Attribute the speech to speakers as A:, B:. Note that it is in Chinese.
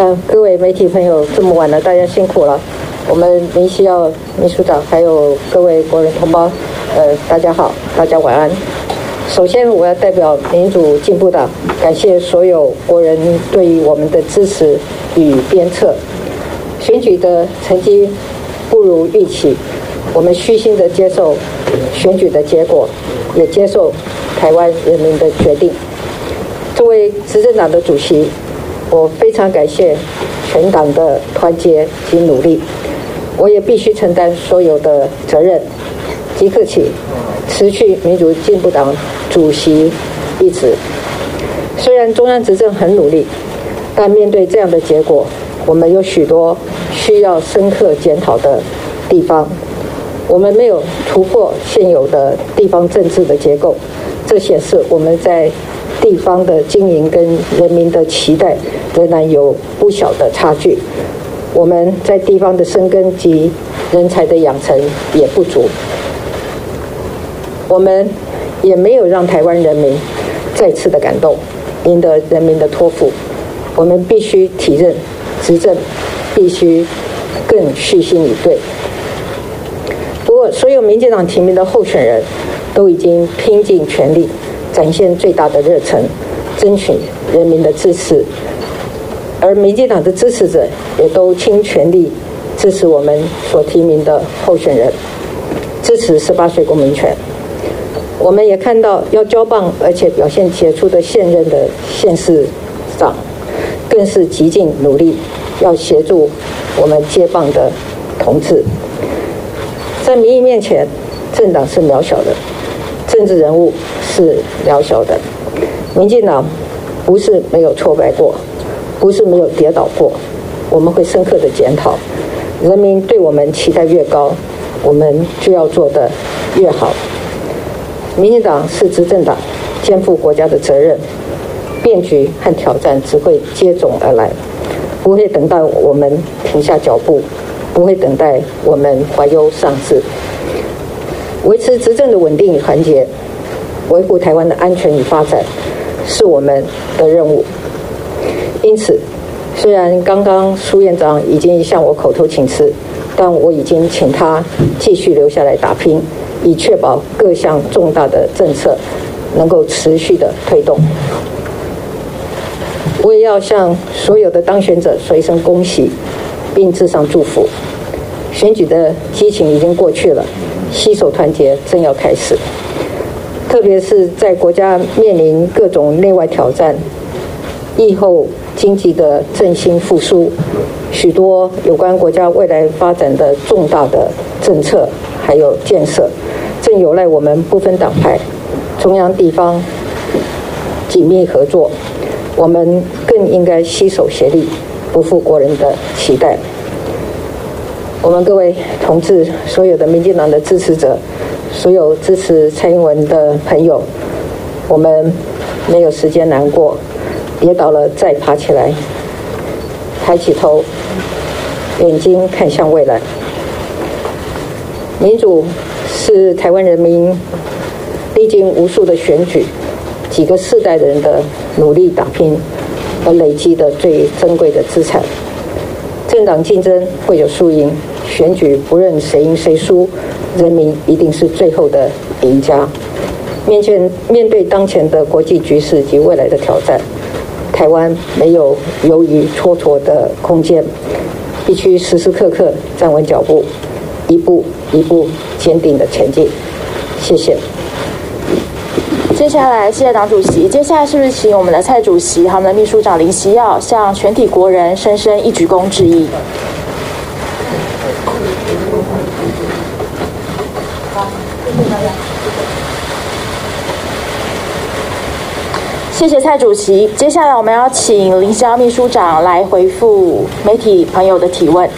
A: 嗯，各位媒体朋友，这么晚了，大家辛苦了。我们林西耀秘书长，还有各位国人同胞，呃，大家好，大家晚安。首先，我要代表民主进步党，感谢所有国人对于我们的支持与鞭策。选举的成绩不如预期，我们虚心的接受选举的结果，也接受台湾人民的决定。作为执政党的主席。我非常感谢全党的团结及努力，我也必须承担所有的责任。即刻起，辞去民主进步党主席一职。虽然中央执政很努力，但面对这样的结果，我们有许多需要深刻检讨的地方。我们没有突破现有的地方政治的结构，这显示我们在。地方的经营跟人民的期待仍然有不小的差距，我们在地方的生根及人才的养成也不足，我们也没有让台湾人民再次的感动，赢得人民的托付。我们必须体认执政，必须更虚心以对。不过，所有民进党提名的候选人都已经拼尽全力。展现最大的热忱，争取人民的支持，而民进党的支持者也都倾全力支持我们所提名的候选人，支持十八岁公民权。我们也看到要交棒而且表现杰出的现任的县市长，更是极尽努力要协助我们接棒的同志。在民意面前，政党是渺小的。政治人物是渺小的，民进党不是没有挫败过，不是没有跌倒过，我们会深刻的检讨。人民对我们期待越高，我们就要做的越好。民进党是执政党，肩负国家的责任，变局和挑战只会接踵而来，不会等待我们停下脚步，不会等待我们怀忧丧志。维持执政的稳定与团结，维护台湾的安全与发展，是我们的任务。因此，虽然刚刚苏院长已经向我口头请辞，但我已经请他继续留下来打拼，以确保各项重大的政策能够持续的推动。我也要向所有的当选者说一声恭喜，并致上祝福。选举的激情已经过去了。携手团结正要开始，特别是在国家面临各种内外挑战、疫后经济的振兴复苏，许多有关国家未来发展的重大的政策还有建设，正有赖我们不分党派、中央地方紧密合作。我们更应该携手协力，不负国人的期待。我们各位同志，所有的民进党的支持者，所有支持蔡英文的朋友，我们没有时间难过，跌倒了再爬起来，抬起头，眼睛看向未来。民主是台湾人民历经无数的选举、几个世代的人的努力打拼而累积的最珍贵的资产。政党竞争会有输赢，选举不论谁赢谁输，人民一定是最后的赢家。面前面对当前的国际局势及未来的挑战，台湾没有犹豫蹉跎的空间，必须时时刻刻站稳脚步，一步一步坚定的前进。谢谢。
B: 接下来，谢谢党主席。接下来是不是请我们的蔡主席和我们的秘书长林希耀向全体国人深深一鞠躬致意？谢谢蔡主席。接下来，我们要请林希耀秘书长来回复媒体朋友的提问。